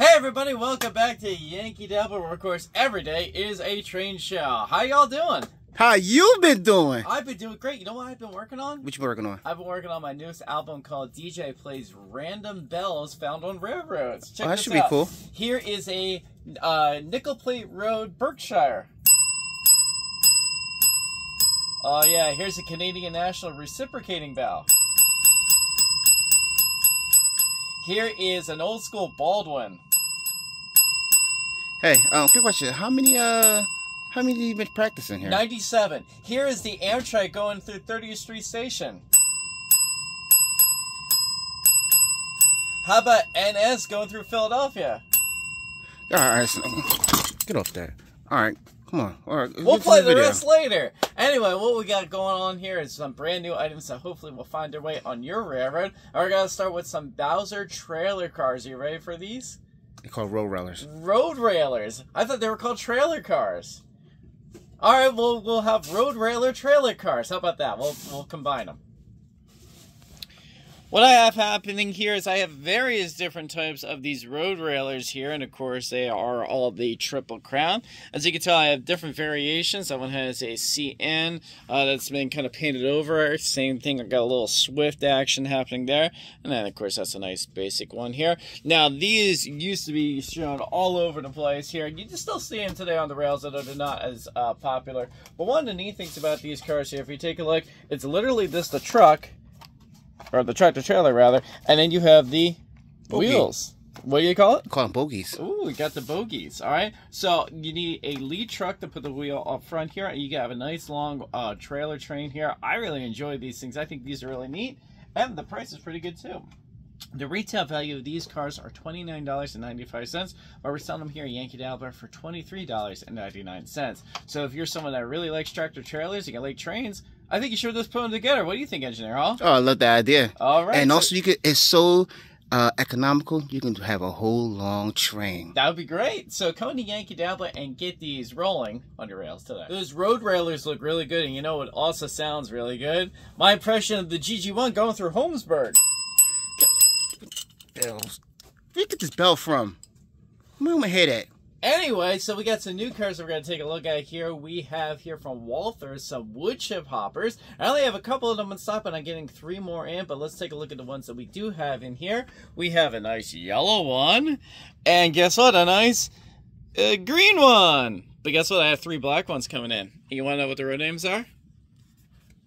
Hey everybody, welcome back to Yankee Dabbler, where of course every day is a train show. How y'all doing? How you been doing? I've been doing great. You know what I've been working on? What you working on? I've been working on my newest album called DJ Plays Random Bells Found on Railroads. Check Oh, that this should be cool. Here is a uh, Nickel Plate Road, Berkshire. Oh yeah, here's a Canadian National reciprocating bell. Here is an old school Baldwin. Hey, um, quick question. How many uh how many you been practicing here? 97. Here is the Amtrak going through 30th Street Station. How about NS going through Philadelphia? Alright, so, get off there. Alright, come on. Alright. We'll play the video. rest later. Anyway, what we got going on here is some brand new items that hopefully will find their way on your railroad. And we're going to start with some Bowser trailer cars. Are you ready for these? They're called road railers. Road railers. I thought they were called trailer cars. All right, we'll we'll have road railer trailer cars. How about that? We'll we'll combine them. What I have happening here is I have various different types of these road railers here, and of course they are all the triple crown. As you can tell, I have different variations. That one has a CN uh, that's been kind of painted over. Same thing, I got a little swift action happening there, and then of course that's a nice basic one here. Now these used to be shown all over the place here. You can still see them today on the rails, although they're not as uh, popular. But one of the neat things about these cars here, if you take a look, it's literally just the truck or the tractor trailer rather, and then you have the Bogie. wheels. What do you call it? Call them bogies. Ooh, we got the bogies. All right. So you need a lead truck to put the wheel up front here. You have a nice long uh, trailer train here. I really enjoy these things. I think these are really neat, and the price is pretty good too. The retail value of these cars are $29.95, but we're selling them here at Yankee Dabbler for $23.99. So if you're someone that really likes tractor trailers, you can like trains, I think you should just put them together. What do you think, Engineer Hall? Oh, I love that idea. All right. and so- also you could it's so uh economical, you can have a whole long train. That would be great. So come to Yankee Dabbler and get these rolling on your rails today. Those road railers look really good, and you know what also sounds really good? My impression of the GG1 going through Holmesburg. Bells. Where you get this bell from? Where my head at? Anyway, so we got some new cars we're going to take a look at here. We have here from Walther some wood chip hoppers. I only have a couple of them in stock, but I'm getting three more in. But let's take a look at the ones that we do have in here. We have a nice yellow one. And guess what? A nice uh, green one. But guess what? I have three black ones coming in. You want to know what the road names are?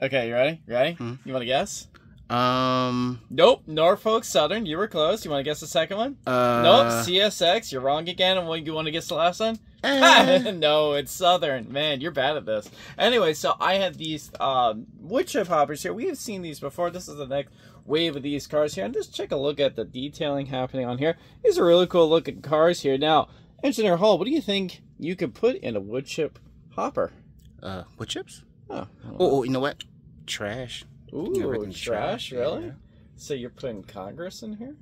Okay, you ready? You ready? Hmm. You want to guess? Um Nope. Norfolk Southern. You were close. You want to guess the second one? uh nope. CSX. You're wrong again. And what you want to guess the last one? eh, no, it's Southern. Man, you're bad at this. Anyway, so I have these um, wood chip hoppers here. We have seen these before. This is the next wave of these cars here. And just take a look at the detailing happening on here. These are really cool looking cars here. Now, Engineer Hall, what do you think you could put in a wood chip hopper? uh what chips? Oh, Oh, oh, you know what? Trash. Ooh, trash, trash, really? yeah. So you're putting Congress in here?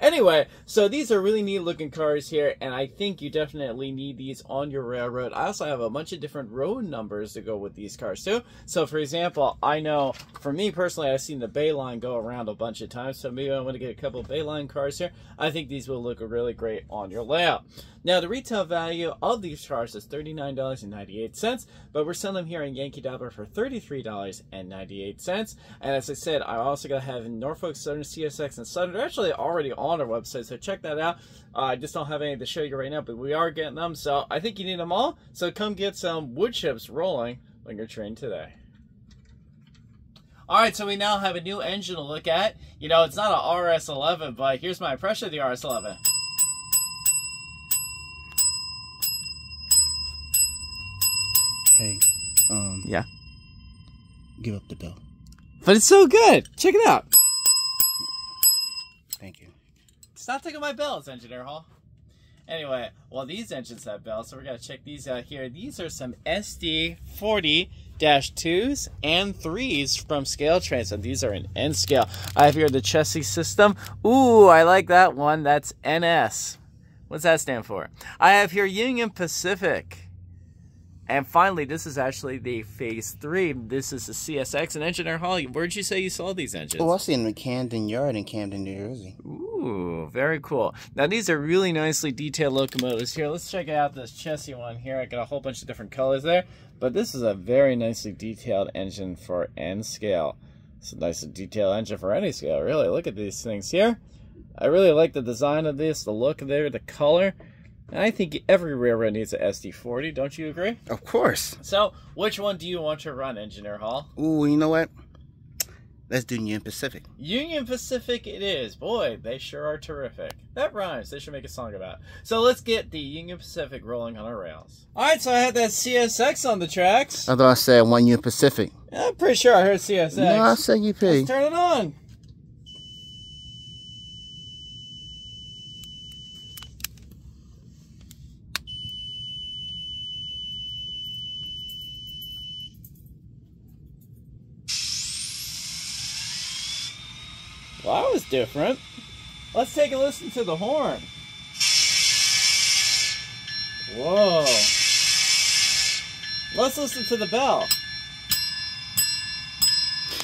Anyway, so these are really neat looking cars here, and I think you definitely need these on your railroad. I also have a bunch of different road numbers to go with these cars too. So, for example, I know for me personally, I've seen the Bayline go around a bunch of times, so maybe I want to get a couple of Bayline cars here. I think these will look really great on your layout. Now, the retail value of these cars is $39.98, but we're selling them here in Yankee Dabbler for $33.98. And as I said, I also got to have Norfolk Southern, CSX, and Southern. They're actually already on our website, so check that out. Uh, I just don't have any to show you right now, but we are getting them, so I think you need them all. So come get some wood chips rolling on your train today. All right, so we now have a new engine to look at. You know, it's not a RS11, but here's my impression of the RS11. Hey, um Yeah. give up the bill. But it's so good. Check it out. Thank you. Stop taking my bells, Engineer Hall. Anyway, well, these engines have bells, so we're going to check these out here. These are some SD40 2s and 3s from Scale Trains, and these are in N scale. I have here the Chessie System. Ooh, I like that one. That's NS. What's that stand for? I have here Union Pacific. And finally, this is actually the Phase 3. This is the CSX and Engineer Hall. Where'd you say you saw these engines? Oh, I see them in Camden Yard in Camden, New Jersey. Ooh, Ooh, very cool. Now these are really nicely detailed locomotives here. Let's check out this Chessie one here. I got a whole bunch of different colors there, but this is a very nicely detailed engine for N scale. It's a nice detailed engine for any scale, really. Look at these things here. I really like the design of this, the look there, the color. And I think every railroad needs a SD40, don't you agree? Of course. So, which one do you want to run, Engineer Hall? Ooh, you know what? Let's do Union Pacific. Union Pacific it is. Boy, they sure are terrific. That rhymes. They should make a song about it. So let's get the Union Pacific rolling on our rails. Alright, so I had that CSX on the tracks. I thought I said one Union Pacific. Yeah, I'm pretty sure I heard CSX. No, I said UP. Let's turn it on. Well, that was different. Let's take a listen to the horn. Whoa. Let's listen to the bell.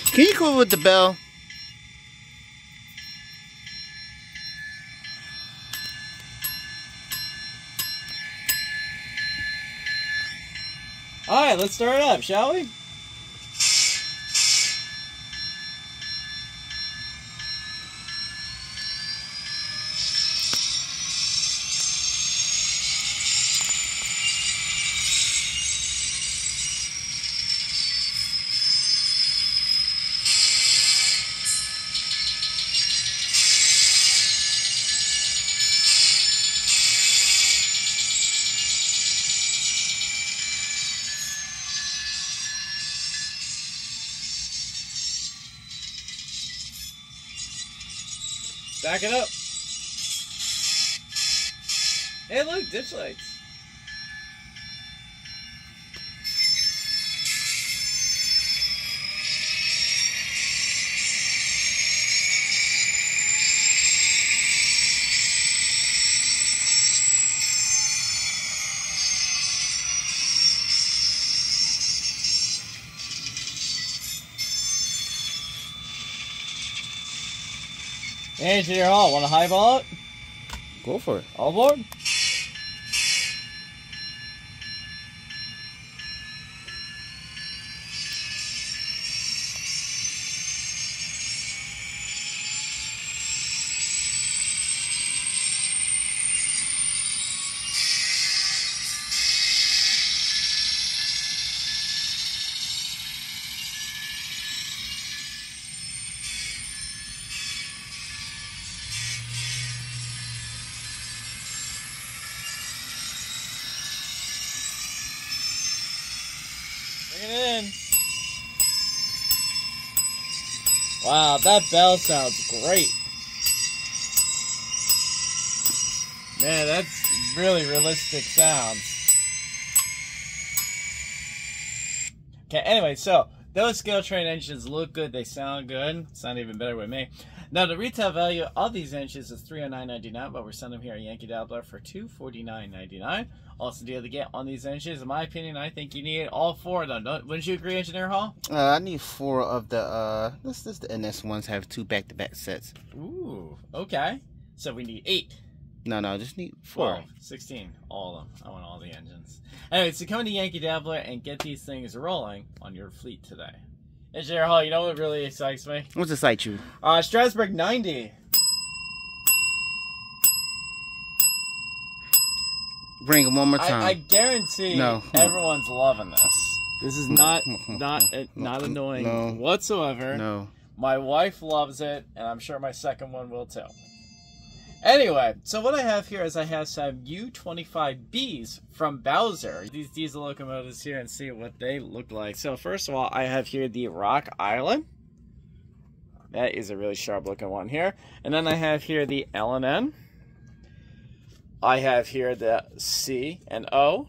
Can you go with the bell? All right, let's start it up, shall we? Back it up. Hey, look, ditch lights. Engineer Hall, want to highball it? Go for it. All aboard? That bell sounds great. Man, that's really realistic sounds. Okay, anyway, so those scale train engines look good, they sound good. Sound even better with me. Now the retail value of these engines is $309.99, but we're selling them here at Yankee Dabbler for $249.99. Also deal to get on these engines. In my opinion, I think you need all four of them. Don't, wouldn't you agree, Engineer Hall? Uh, I need four of the uh let's just the NS ones have two back to back sets. Ooh, okay. So we need eight. No, no, just need four. 12, 16, all of them. I want all the engines. Anyway, so come to Yankee Dabbler and get these things rolling on your fleet today. Engineer Hall, you know what really excites me? What's site you? Uh, Strasburg 90. Bring it one more time. I, I guarantee No. everyone's loving this. This is not not eh, not annoying No. whatsoever. no. My wife loves it, and I'm sure my second one will too. Anyway, so what I have here is I have some U-25Bs from Bowser. These diesel locomotives here and see what they look like. So first of all, I have here the Rock Island. That is a really sharp looking one here. And then I have here the L and N. I have here the C and O.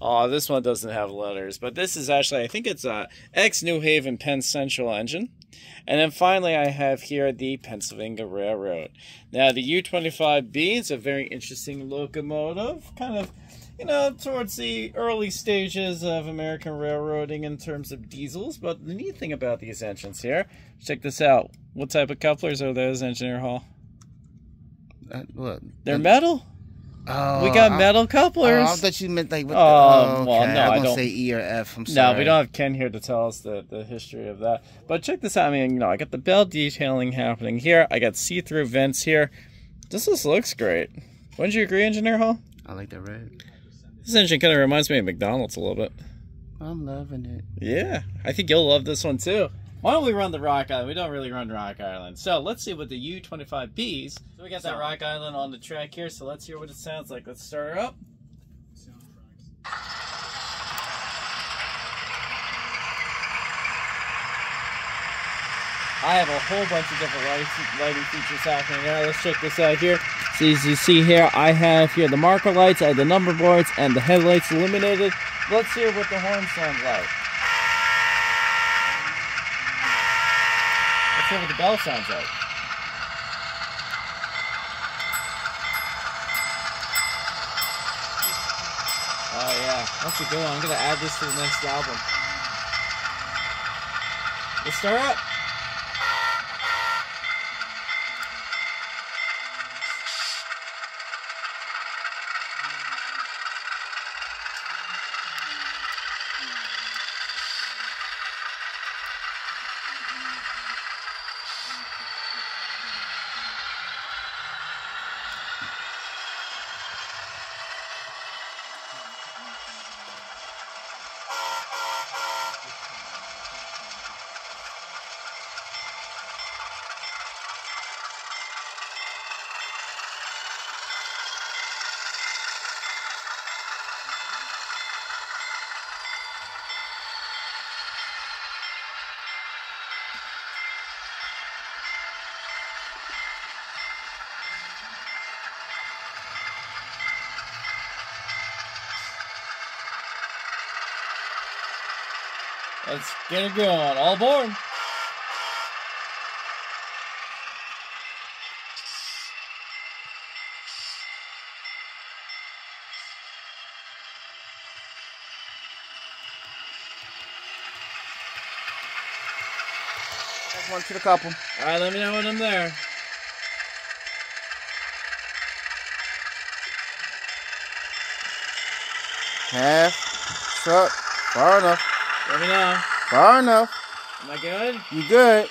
Oh, this one doesn't have letters, but this is actually, I think it's uh, a ex New Haven Penn Central engine. And then finally, I have here the Pennsylvania Railroad. Now, the U-25B is a very interesting locomotive, kind of, you know, towards the early stages of American railroading in terms of diesels. But the neat thing about these engines here, check this out. What type of couplers are those, Engineer Hall? Uh, what? They're metal. Oh, we got I- metal Oh, couplers. I thought you meant like with Oh, the. Oh, well, no, I I don't- say E or F. I'm no, we don't have Ken here to tell us the, the history of that. But check this out. I mean, you know, I got the bell detailing happening here. I got see-through vents here. This just looks great. Wouldn't you agree, Engineer Hall? I like that red. This engine kind of reminds me of McDonald's a little bit. I'm loving it. Yeah, I think you'll love this one too. Why don't we run the Rock Island? We don't really run Rock Island. So let's see what the U25Bs. So we got that Rock Island on the track here, so let's hear what it sounds like. Let's start her up. I have a whole bunch of different lighting, features happening there. Let's check this out here. So as you see here, I have here the marker lights, I have the number boards, and the headlights illuminated. Let's hear what the horn sounds like. Hear what the bell sounds like. Oh yeah, that's a good one. I'm gonna add this to the next album. Let's start up. Let's get it going. All aboard. One to the couple. All right, let me know when I'm there. Half. Truck. Far enough. Let me know. Far enough. Am I good? You good?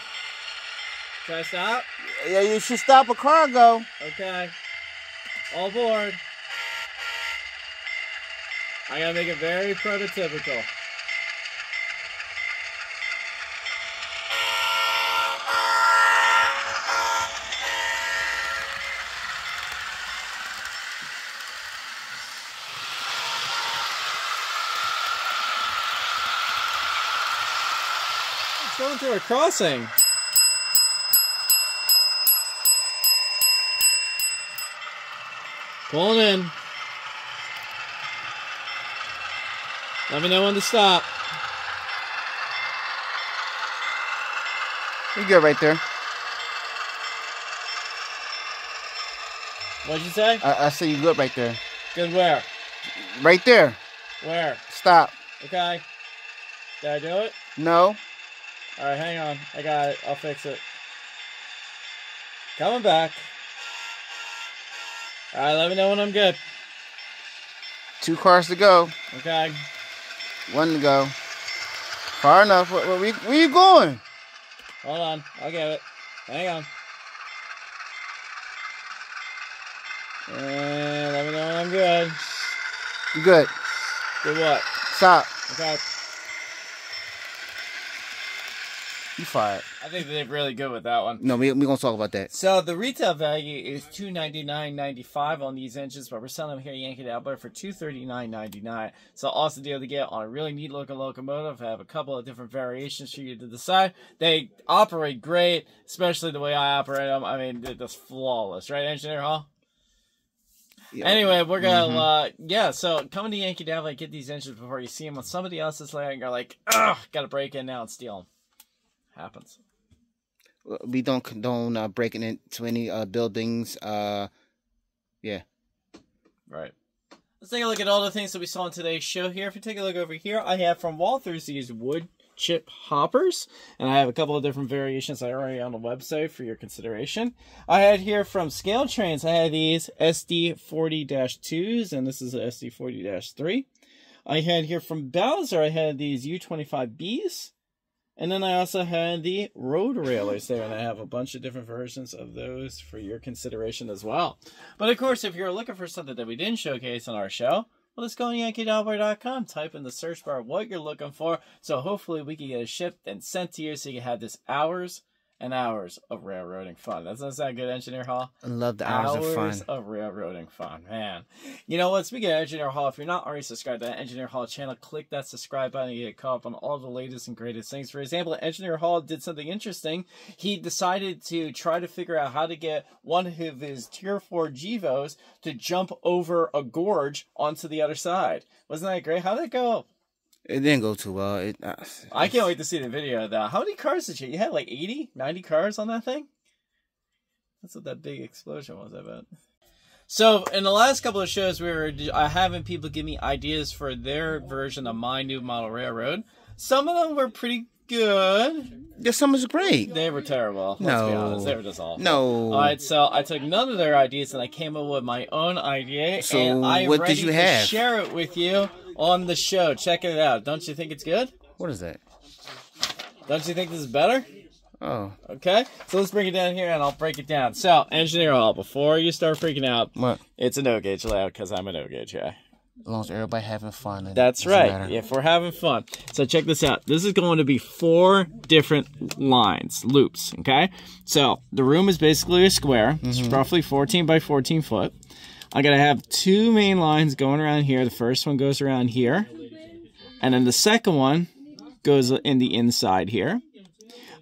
Should I stop? Yeah, you should stop a cargo. Okay. All aboard. I gotta make it very prototypical. It's going through a crossing. Pulling in. Let me know when to stop. You good right there. What'd you say? I, I say you good right there. Good where? Right there. Where? Stop. Okay. Did I do it? No. Alright, hang on. I got it. I'll fix it. Coming back. Alright, let me know when I'm good. Two cars to go. Okay. One to go. Far enough. Where, where, we- where you going? Hold on. I'll get it. Hang on. And let me know when I'm good. You good. Good what? Stop. Okay. You fired. I think they're really good with that one. No, we we gonna talk about that. So the retail value is two ninety nine ninety five on these engines, but we're selling them here at Yankee Dabbler for two thirty nine ninety nine. So awesome deal to get on a really neat looking locomotive. I have a couple of different variations for you to decide. They operate great, especially the way I operate them. I mean, they're just flawless, right, Engineer Hall? Yeah. Anyway, we're gonna, Mhm. uh, yeah. So coming to Yankee Dabbler, get these engines before you see them on somebody else's land. You're like, ugh, gotta break in now and steal them. Happens. we don't condone uh, breaking into any uh, buildings. Uh, yeah. Right. Let's take a look at all the things that we saw in today's show here. If you take a look over here, I have from Walthers these wood chip hoppers, and I have a couple of different variations I already on the website for your consideration. I had here from Scale Trains, I had these SD40-2s, and this is a SD40-3. I had here from Bowser, I had these U25Bs. And then I also had the road railers there, and I have a bunch of different versions of those for your consideration as well. But of course, if you're looking for something that we didn't showcase on our show, well, just go on yankeedabbler.com, type in the search bar what you're looking for, so hopefully we can get it shipped and sent to you so you can have this hours and hours of railroading fun. Doesn't that sound good, Engineer Hall? I love the hours, hours of fun. Hours of railroading fun, man. You know what? Speaking of Engineer Hall, if you're not already subscribed to that Engineer Hall channel, click that subscribe button and you get caught up on all the latest and greatest things. For example, Engineer Hall did something interesting. He decided to try to figure out how to get one of his Tier 4 Gevos to jump over a gorge onto the other side. Wasn't that great? How did it go? It didn't go too well. It, uh, I can't wait to see the video that. How many cars did you? You had like 80, 90 cars on that thing? That's what that big explosion was, I bet. So, in the last couple of shows, we were uh, having people give me ideas for their version of my new model railroad. Some of them were pretty good. Yeah, some was great. They were terrible. Let's be No. honest. They were just awful. No. All right, so I took none of their ideas and I came up with my own idea. So and I'm what did you have? share it with you on the show. Check it out. Don't you think it's good? What is that? Don't you think this is better? Oh, Okay, so let's bring it down here and I'll break it down. So, Engineer Hall, before you start freaking out, what? it's a no gauge layout because I'm a no gauge guy. As long as everybody having fun. That's right. matter. If we're having fun. So check this out. This is going to be four different lines, loops. Okay. So the room is basically a square. It's Mm-hmm. roughly 14 by 14 foot. I'm gonna have two main lines going around here. The first one goes around here, and then the second one goes in the inside here.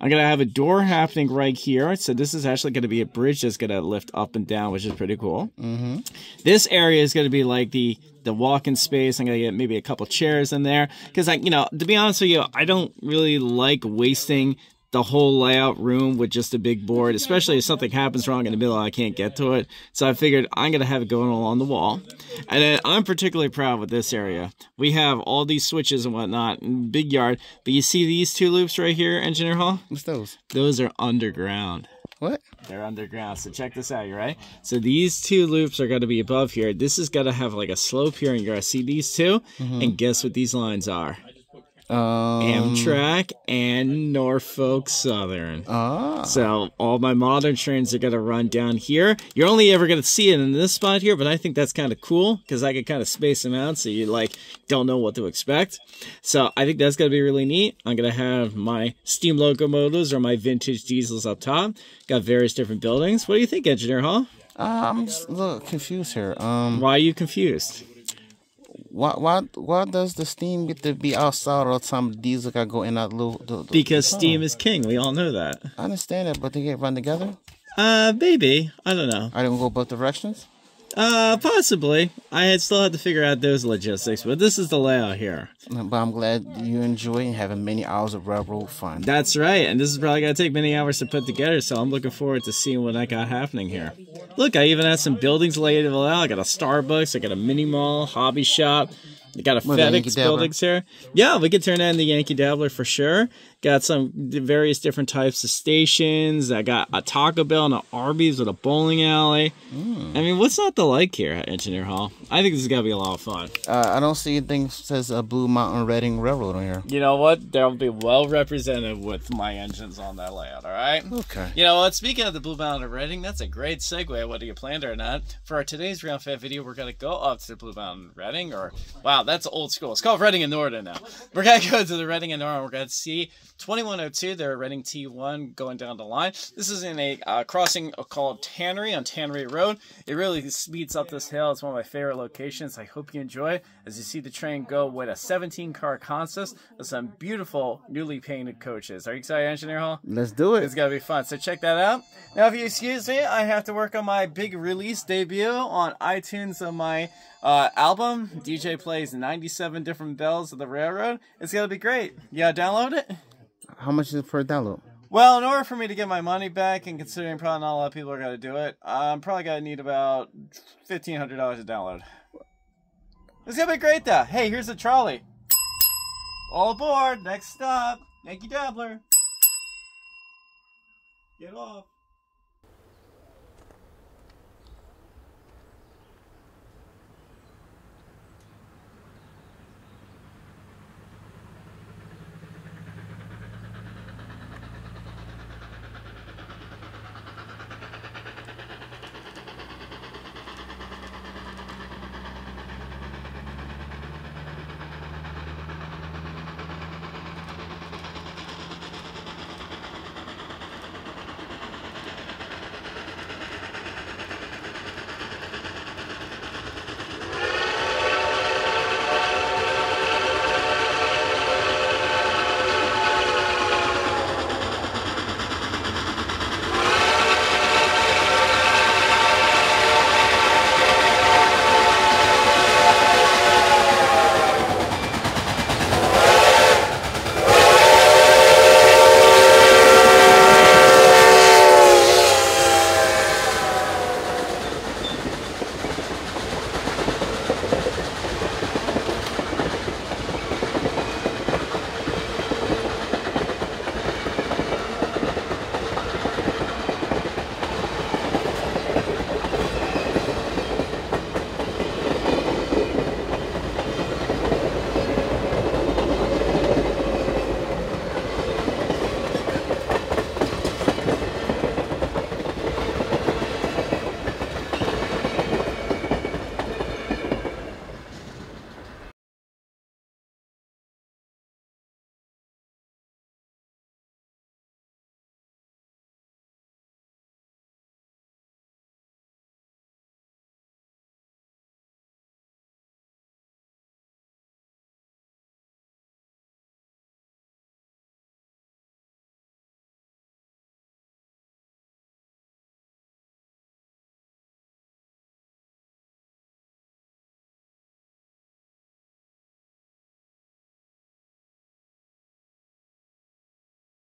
I'm gonna have a door happening right here. So this is actually gonna be a bridge that's gonna lift up and down, which is pretty cool. Mm-hmm. This area is going to be like the the walk-in space. I'm going to get maybe a couple chairs in there because, like, you know, to be honest with you, I don't really like wasting the whole layout room with just a big board, especially if something happens wrong in the middle, I can't get to it. So I figured I'm going to have it going along the wall. And then I'm particularly proud with this area. We have all these switches and whatnot, and big yard. But you see these two loops right here, Engineer Hall? What's those? Those are underground. What? They're underground. So check this out, you right? So these two loops are going to be above here. This is going to have like a slope here, and you're going to see these 2 mm-hmm. And guess what these lines are? Um. Amtrak and Norfolk Southern. Ah. So all my modern trains are going to run down here. You're only ever going to see it in this spot here, but I think that's kind of cool because I can kind of space them out so you like don't know what to expect. So I think that's going to be really neat. I'm going to have my steam locomotives or my vintage diesels up top. Got various different buildings. What do you think, Engineer Hall? Uh, I'm just a little confused here. Um. Why are you confused? Why? Why? Why does the steam get to be outside all the time? The diesel got to go in that little. The, the, Because steam is king. We all know that. I understand that, but they get run together. Uh, maybe. I don't know. I don't go both directions. Uh, possibly. I had still had to figure out those logistics, but this is the layout here. But I'm glad you enjoy having many hours of railroad fun. That's right, and this is probably gonna take many hours to put together, so I'm looking forward to seeing what I got happening here. Look, I even have some buildings laid out. I got a Starbucks, I got a mini mall, hobby shop, I got a FedEx buildings here. Yeah, we could turn that into Yankee Dabbler for sure. Got some various different types of stations. I got a Taco Bell and an Arby's with a bowling alley. Hmm. I mean, what's not to like here at Engineer Hall? I think this is gonna be a lot of fun. Uh, I don't see anything says a Blue Mountain Reading Railroad on here. You know what? They'll be well represented with my engines on that layout, all right? Okay. You know what? Speaking of the Blue Mountain Reading, that's a great segue, whether you planned it or not. For our today's Round Fat video, we're going to go up to the Blue Mountain Reading, or, wow, that's old school. It's called Reading and Northern now. We're going to go to the Reading and Northern. We're going to see 2102, they're running T1 going down the line. This is in a uh, crossing called Tannery on Tannery Road. It really speeds up this hill. It's one of my favorite locations. I hope you enjoy as you see the train go with a 17 car consist of some beautiful newly painted coaches. Are you excited, Engineer Hall? Let's do it. It's gonna be fun. So check that out. Now, if you excuse me, I have to work on my big release debut on iTunes of my uh, album. DJ plays 97 different bells of the railroad. It's gonna be great. Yeah, download it. How much is it for a download? Well, in order for me to get my money back, and considering probably not a lot of people are gonna do it, I'm probably gonna need about fifteen hundred dollars to download. It's gonna be great though. Hey, here's a trolley. All aboard. Next stop. Yankee Dabbler. Get off.